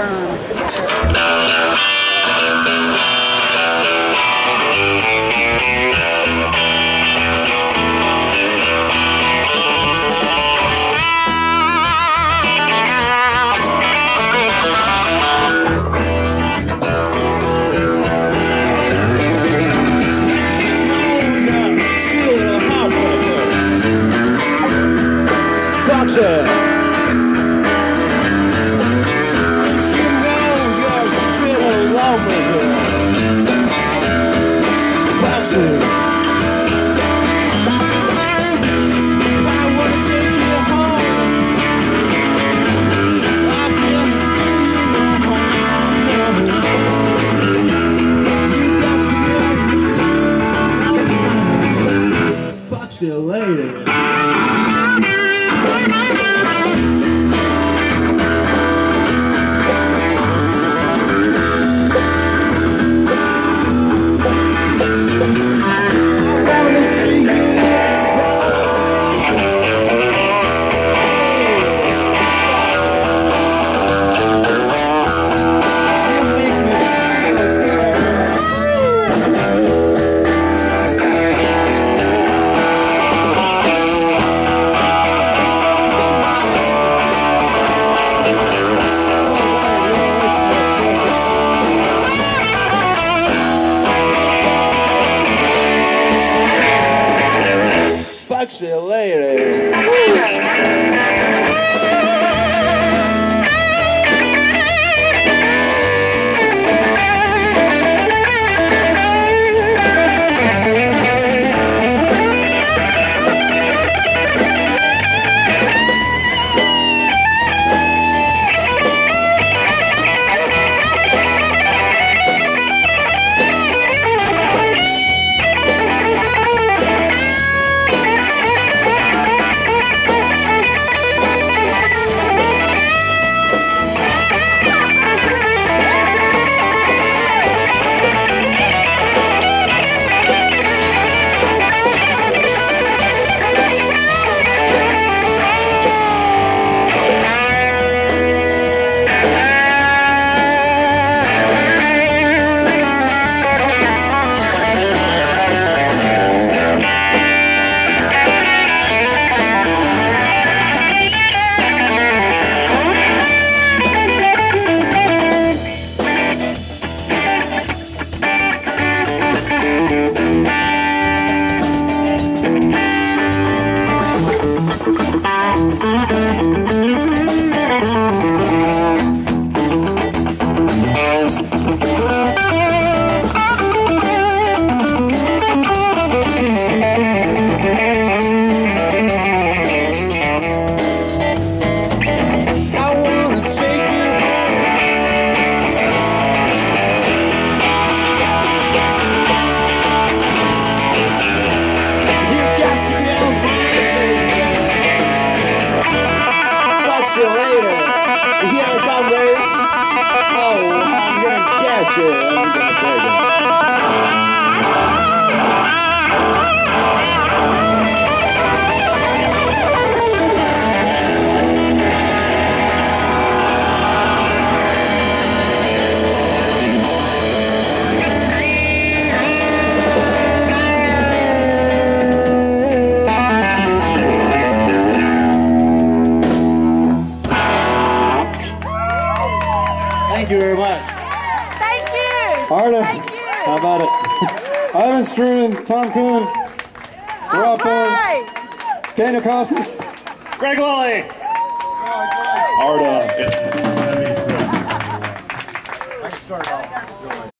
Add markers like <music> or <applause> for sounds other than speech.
confirmed. Fuck you later. Fuck you later. I you later. You gonna come, baby? Oh, I'm gonna get you. I'm gonna Thank you. Arda, Thank you. how about it? <laughs> Ivan Struan, Tom Kuhn, Rob Thorne, Hi. Daniel Costner, Greg Lilly, Arda. Uh,